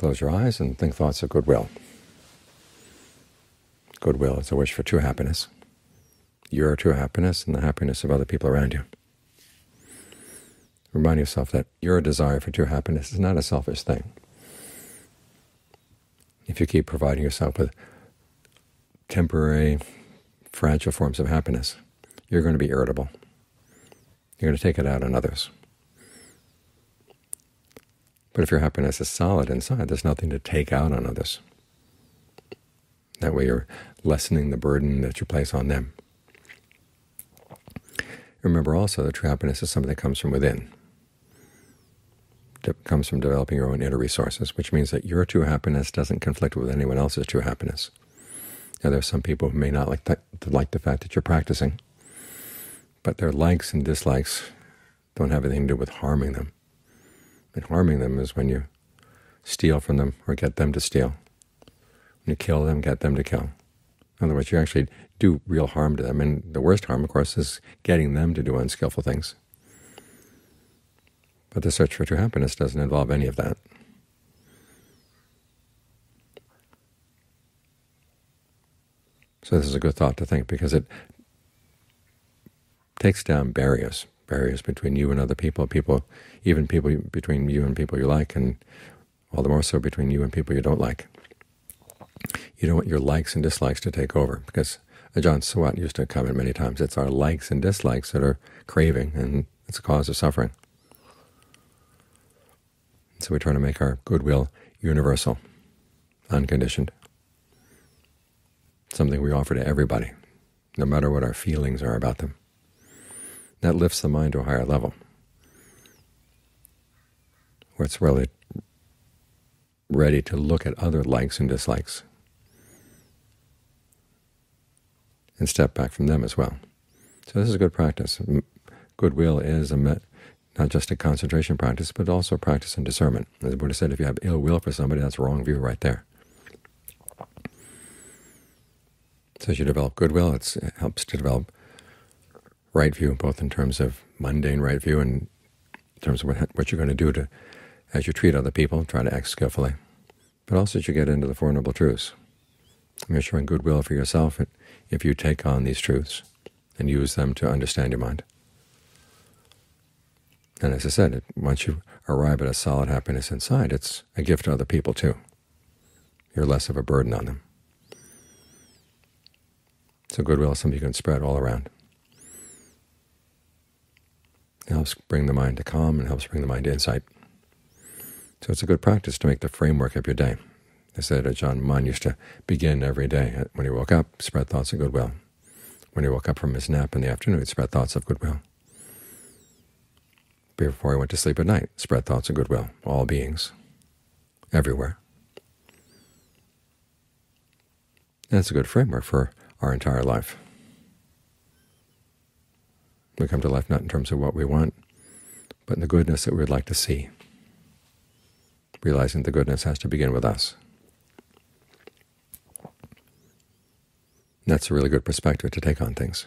Close your eyes and think thoughts of goodwill. Goodwill is a wish for true happiness. Your true happiness and the happiness of other people around you. Remind yourself that your desire for true happiness is not a selfish thing. If you keep providing yourself with temporary, fragile forms of happiness, you're going to be irritable. You're going to take it out on others. But if your happiness is solid inside, there's nothing to take out on others. That way you're lessening the burden that you place on them. Remember also that true happiness is something that comes from within. It comes from developing your own inner resources, which means that your true happiness doesn't conflict with anyone else's true happiness. Now, there are some people who may not like, like the fact that you're practicing, but their likes and dislikes don't have anything to do with harming them. And harming them is when you steal from them or get them to steal. When you kill them, get them to kill. In other words, you actually do real harm to them. And the worst harm, of course, is getting them to do unskillful things. But the search for true happiness doesn't involve any of that. So this is a good thought to think, because it takes down barriers, barriers between you and other people, people, even people between you and people you like, and all the more so between you and people you don't like. You don't want your likes and dislikes to take over, because Ajaan Suwat used to comment many times, it's our likes and dislikes that are craving, and it's a cause of suffering. So we try to make our goodwill universal, unconditioned, something we offer to everybody, no matter what our feelings are about them. That lifts the mind to a higher level, where it's really ready to look at other likes and dislikes and step back from them as well. So this is a good practice. Goodwill is a not just a concentration practice, but also a practice in discernment. As the Buddha said, if you have ill will for somebody, that's wrong view right there. So as you develop goodwill, it helps to develop right view, both in terms of mundane right view and in terms of what, what you're going to do to, as you treat other people, try to act skillfully, but also as you get into the Four Noble Truths. You're showing goodwill for yourself if you take on these truths and use them to understand your mind. And as I said, once you arrive at a solid happiness inside, it's a gift to other people too. You're less of a burden on them. So goodwill is something you can spread all around. It helps bring the mind to calm and helps bring the mind to insight. So it's a good practice to make the framework of your day. I said Ajaan Mun used to begin every day when he woke up, spread thoughts of goodwill. When he woke up from his nap in the afternoon, he'd spread thoughts of goodwill before he went to sleep at night, spread thoughts of goodwill, all beings, everywhere. That's a good framework for our entire life. We come to life not in terms of what we want, but in the goodness that we would like to see, realizing the goodness has to begin with us. That's a really good perspective to take on things.